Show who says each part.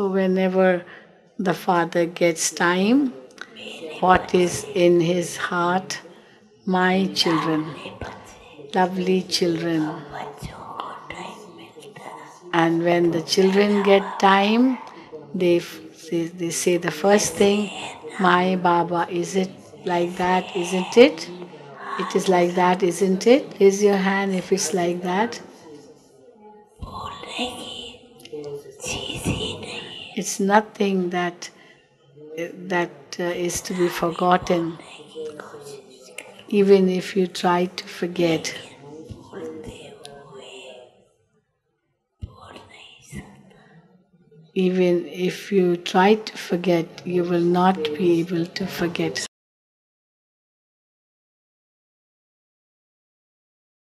Speaker 1: So, whenever the Father gets time, what is in his heart? My children, lovely children. And when the children get time, they, they, they say the first thing, My Baba, is it like that, isn't it? It is like that, isn't it? Raise your hand if it's like that. It's nothing that that uh, is to be forgotten, even if you try to forget. Even if you try to forget, you will not be able to forget.